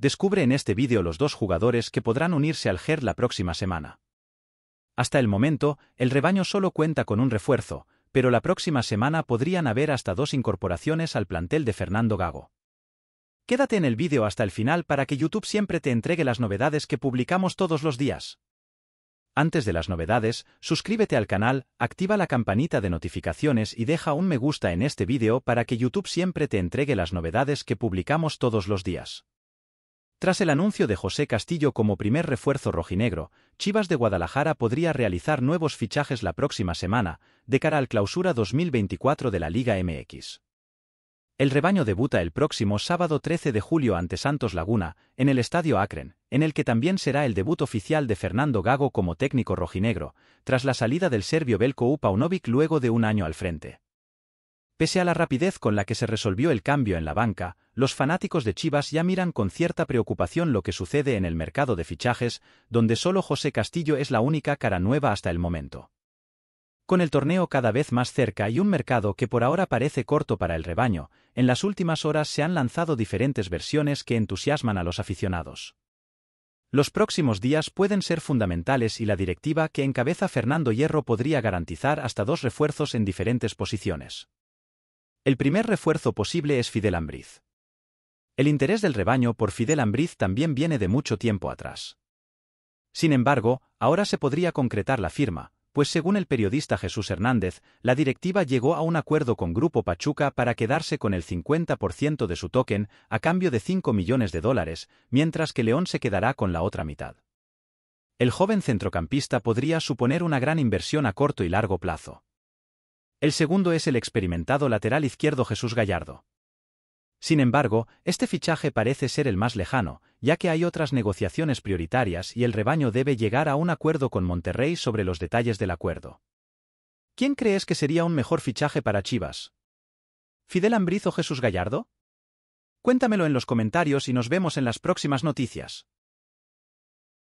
Descubre en este vídeo los dos jugadores que podrán unirse al GER la próxima semana. Hasta el momento, el rebaño solo cuenta con un refuerzo, pero la próxima semana podrían haber hasta dos incorporaciones al plantel de Fernando Gago. Quédate en el vídeo hasta el final para que YouTube siempre te entregue las novedades que publicamos todos los días. Antes de las novedades, suscríbete al canal, activa la campanita de notificaciones y deja un me gusta en este vídeo para que YouTube siempre te entregue las novedades que publicamos todos los días. Tras el anuncio de José Castillo como primer refuerzo rojinegro, Chivas de Guadalajara podría realizar nuevos fichajes la próxima semana, de cara al clausura 2024 de la Liga MX. El rebaño debuta el próximo sábado 13 de julio ante Santos Laguna, en el Estadio Akren, en el que también será el debut oficial de Fernando Gago como técnico rojinegro, tras la salida del serbio Belko Upaunovic luego de un año al frente. Pese a la rapidez con la que se resolvió el cambio en la banca, los fanáticos de Chivas ya miran con cierta preocupación lo que sucede en el mercado de fichajes, donde solo José Castillo es la única cara nueva hasta el momento. Con el torneo cada vez más cerca y un mercado que por ahora parece corto para el rebaño, en las últimas horas se han lanzado diferentes versiones que entusiasman a los aficionados. Los próximos días pueden ser fundamentales y la directiva que encabeza Fernando Hierro podría garantizar hasta dos refuerzos en diferentes posiciones. El primer refuerzo posible es Fidel Ambriz. El interés del rebaño por Fidel Ambriz también viene de mucho tiempo atrás. Sin embargo, ahora se podría concretar la firma, pues según el periodista Jesús Hernández, la directiva llegó a un acuerdo con Grupo Pachuca para quedarse con el 50% de su token a cambio de 5 millones de dólares, mientras que León se quedará con la otra mitad. El joven centrocampista podría suponer una gran inversión a corto y largo plazo. El segundo es el experimentado lateral izquierdo Jesús Gallardo. Sin embargo, este fichaje parece ser el más lejano, ya que hay otras negociaciones prioritarias y el rebaño debe llegar a un acuerdo con Monterrey sobre los detalles del acuerdo. ¿Quién crees que sería un mejor fichaje para Chivas? ¿Fidel Ambriz o Jesús Gallardo? Cuéntamelo en los comentarios y nos vemos en las próximas noticias.